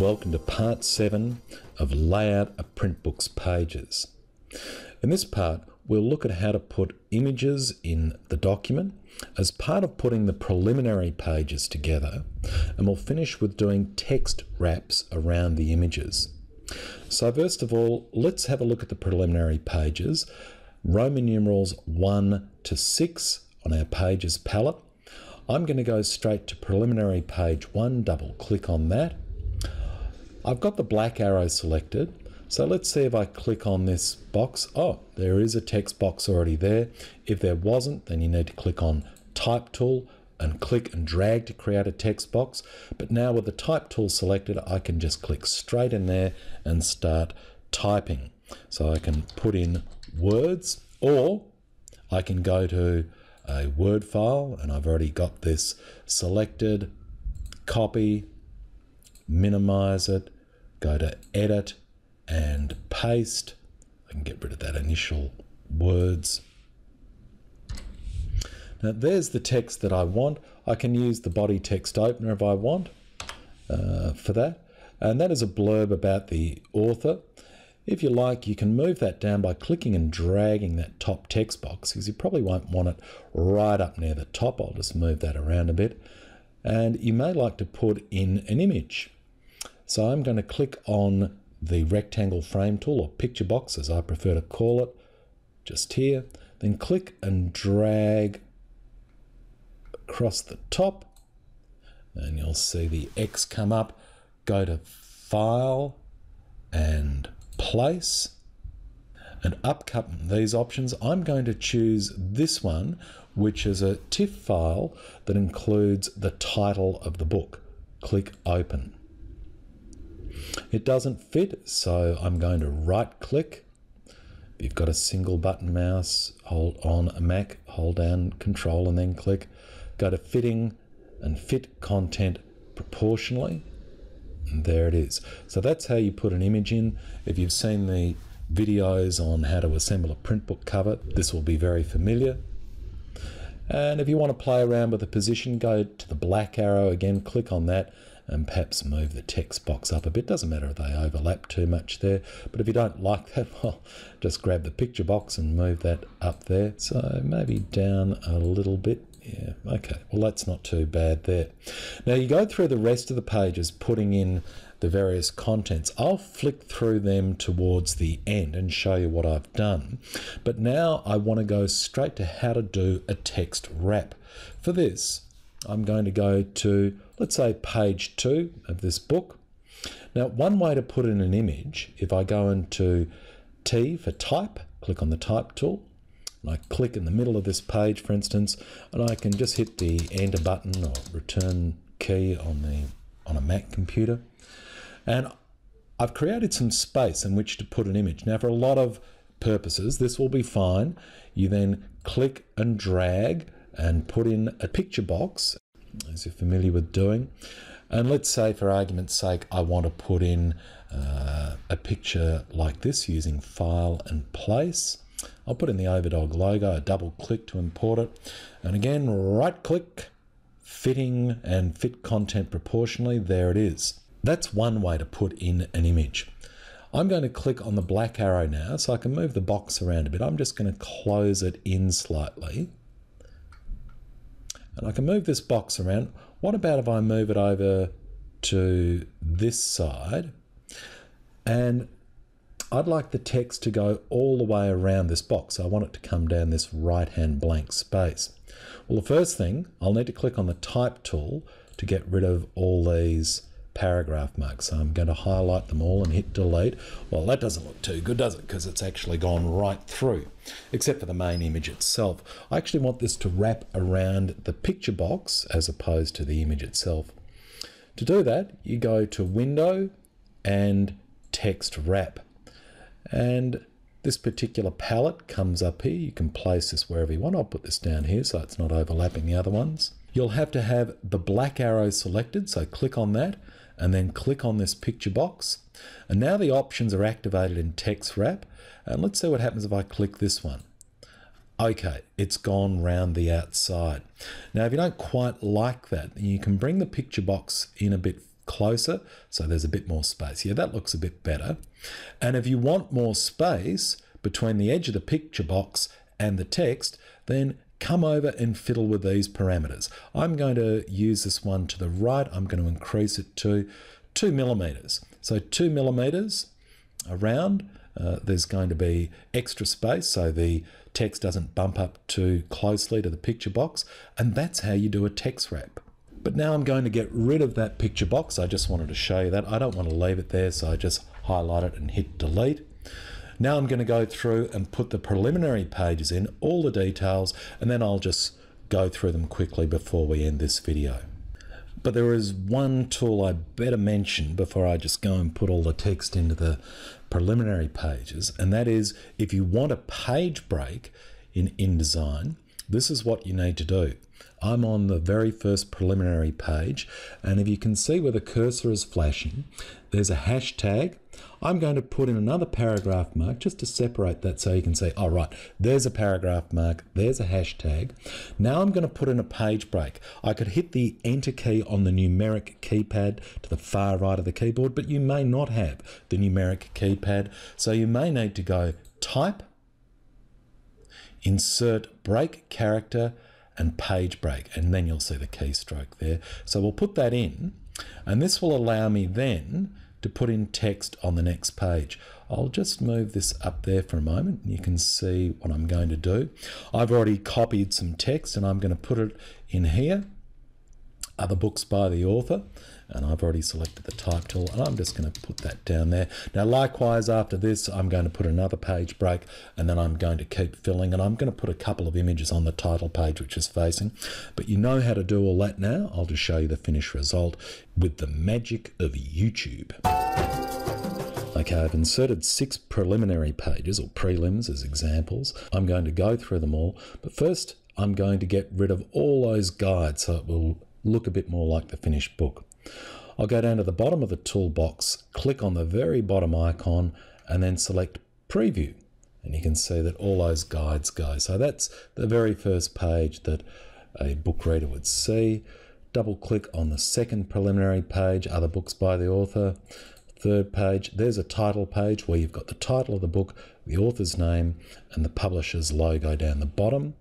welcome to part 7 of Layout a Print Book's pages. In this part, we'll look at how to put images in the document as part of putting the preliminary pages together, and we'll finish with doing text wraps around the images. So first of all, let's have a look at the preliminary pages. Roman numerals 1 to 6 on our pages palette. I'm going to go straight to preliminary page 1, double click on that. I've got the black arrow selected. So let's see if I click on this box. Oh, there is a text box already there. If there wasn't, then you need to click on Type Tool and click and drag to create a text box. But now with the Type Tool selected, I can just click straight in there and start typing. So I can put in words or I can go to a Word file and I've already got this selected, copy, minimize it, go to edit and paste. I can get rid of that initial words. Now there's the text that I want. I can use the body text opener if I want uh, for that. And that is a blurb about the author. If you like, you can move that down by clicking and dragging that top text box because you probably won't want it right up near the top. I'll just move that around a bit. And you may like to put in an image. So I'm going to click on the rectangle frame tool or picture box as I prefer to call it just here. Then click and drag across the top and you'll see the X come up. Go to File and Place and up come these options. I'm going to choose this one, which is a TIFF file that includes the title of the book. Click Open. It doesn't fit, so I'm going to right click. If you've got a single button mouse, hold on a Mac, hold down Control and then click. Go to Fitting and Fit Content Proportionally. And there it is. So that's how you put an image in. If you've seen the videos on how to assemble a print book cover, this will be very familiar. And if you want to play around with the position, go to the black arrow again, click on that and perhaps move the text box up a bit. Doesn't matter if they overlap too much there, but if you don't like that, well, just grab the picture box and move that up there. So maybe down a little bit. Yeah, okay, well, that's not too bad there. Now you go through the rest of the pages, putting in the various contents. I'll flick through them towards the end and show you what I've done. But now I want to go straight to how to do a text wrap. For this, I'm going to go to, let's say, page two of this book. Now, one way to put in an image, if I go into T for type, click on the type tool, and I click in the middle of this page, for instance, and I can just hit the enter button or return key on the on a Mac computer. And I've created some space in which to put an image. Now, for a lot of purposes, this will be fine. You then click and drag and put in a picture box, as you're familiar with doing. And let's say, for argument's sake, I want to put in uh, a picture like this using File and Place. I'll put in the Overdog logo, a double click to import it. And again, right click, fitting and fit content proportionally. There it is. That's one way to put in an image. I'm going to click on the black arrow now so I can move the box around a bit. I'm just going to close it in slightly. And I can move this box around. What about if I move it over to this side? And I'd like the text to go all the way around this box. I want it to come down this right-hand blank space. Well, the first thing, I'll need to click on the Type tool to get rid of all these paragraph marks. So I'm going to highlight them all and hit delete. Well, that doesn't look too good, does it? Because it's actually gone right through, except for the main image itself. I actually want this to wrap around the picture box as opposed to the image itself. To do that, you go to Window and Text Wrap. And this particular palette comes up here. You can place this wherever you want. I'll put this down here so it's not overlapping the other ones. You'll have to have the black arrow selected, so click on that and then click on this picture box. And now the options are activated in text wrap. And let's see what happens if I click this one. Okay, it's gone round the outside. Now, if you don't quite like that, you can bring the picture box in a bit closer, so there's a bit more space. Yeah, that looks a bit better. And if you want more space between the edge of the picture box and the text, then come over and fiddle with these parameters. I'm going to use this one to the right. I'm going to increase it to two millimeters. So two millimeters around, uh, there's going to be extra space so the text doesn't bump up too closely to the picture box. And that's how you do a text wrap. But now I'm going to get rid of that picture box. I just wanted to show you that. I don't want to leave it there, so I just highlight it and hit delete. Now I'm going to go through and put the preliminary pages in, all the details, and then I'll just go through them quickly before we end this video. But there is one tool I better mention before I just go and put all the text into the preliminary pages, and that is if you want a page break in InDesign, this is what you need to do. I'm on the very first preliminary page, and if you can see where the cursor is flashing, there's a hashtag I'm going to put in another paragraph mark just to separate that so you can see, all oh, right, there's a paragraph mark, there's a hashtag. Now I'm going to put in a page break. I could hit the enter key on the numeric keypad to the far right of the keyboard, but you may not have the numeric keypad. So you may need to go type, insert break character, and page break, and then you'll see the keystroke there. So we'll put that in, and this will allow me then to put in text on the next page. I'll just move this up there for a moment. And you can see what I'm going to do. I've already copied some text and I'm going to put it in here. Other books by the author and I've already selected the type tool and I'm just going to put that down there. Now likewise after this I'm going to put another page break and then I'm going to keep filling and I'm going to put a couple of images on the title page which is facing but you know how to do all that now. I'll just show you the finished result with the magic of YouTube. Okay, I've inserted six preliminary pages or prelims as examples. I'm going to go through them all, but first I'm going to get rid of all those guides so it will look a bit more like the finished book. I'll go down to the bottom of the toolbox, click on the very bottom icon, and then select Preview. And you can see that all those guides go. So that's the very first page that a book reader would see. Double click on the second preliminary page, other books by the author. Third page, there's a title page where you've got the title of the book, the author's name, and the publisher's logo down the bottom.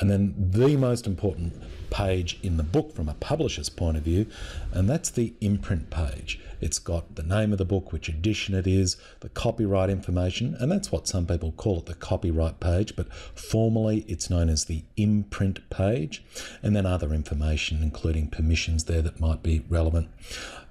And then the most important page in the book from a publisher's point of view, and that's the imprint page. It's got the name of the book, which edition it is, the copyright information, and that's what some people call it the copyright page, but formally it's known as the imprint page, and then other information, including permissions there that might be relevant.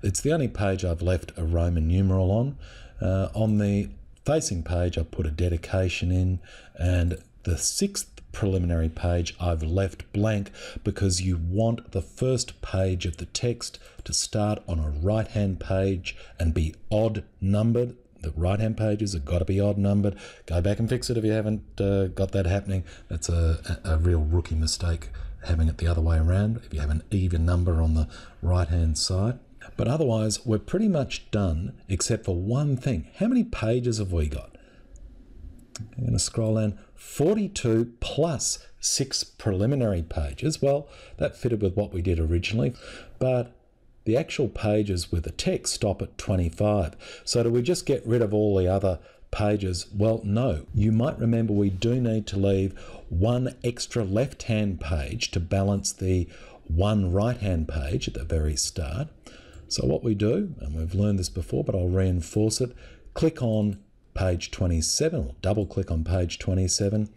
It's the only page I've left a Roman numeral on. Uh, on the facing page, I put a dedication in, and the sixth preliminary page I've left blank because you want the first page of the text to start on a right hand page and be odd numbered. The right hand pages have got to be odd numbered. Go back and fix it if you haven't uh, got that happening. That's a, a real rookie mistake having it the other way around if you have an even number on the right hand side. But otherwise, we're pretty much done except for one thing. How many pages have we got? I'm going to scroll down 42 plus six preliminary pages. Well, that fitted with what we did originally, but the actual pages with the text stop at 25. So do we just get rid of all the other pages? Well, no. You might remember we do need to leave one extra left-hand page to balance the one right-hand page at the very start. So what we do, and we've learned this before, but I'll reinforce it, click on page 27 or double click on page 27,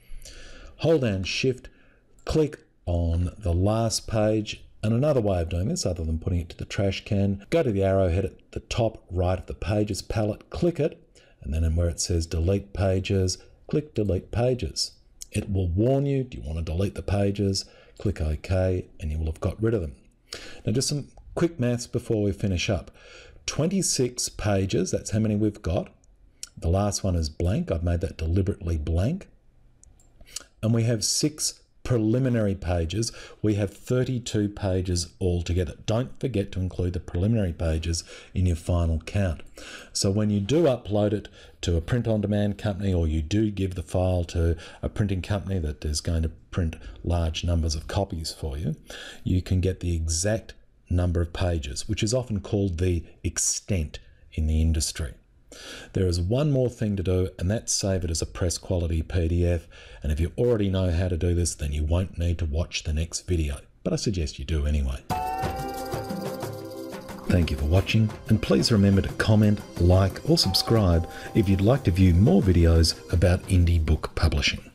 hold down shift, click on the last page. And another way of doing this, other than putting it to the trash can, go to the arrowhead at the top right of the pages palette, click it, and then where it says delete pages, click delete pages. It will warn you, do you want to delete the pages? Click OK, and you will have got rid of them. Now, just some quick maths before we finish up. 26 pages, that's how many we've got. The last one is blank. I've made that deliberately blank. And we have six preliminary pages. We have 32 pages altogether. Don't forget to include the preliminary pages in your final count. So when you do upload it to a print on demand company or you do give the file to a printing company that is going to print large numbers of copies for you, you can get the exact number of pages, which is often called the extent in the industry. There is one more thing to do, and that's save it as a press quality PDF. And if you already know how to do this, then you won't need to watch the next video. But I suggest you do anyway. Thank you for watching, and please remember to comment, like, or subscribe if you'd like to view more videos about indie book publishing.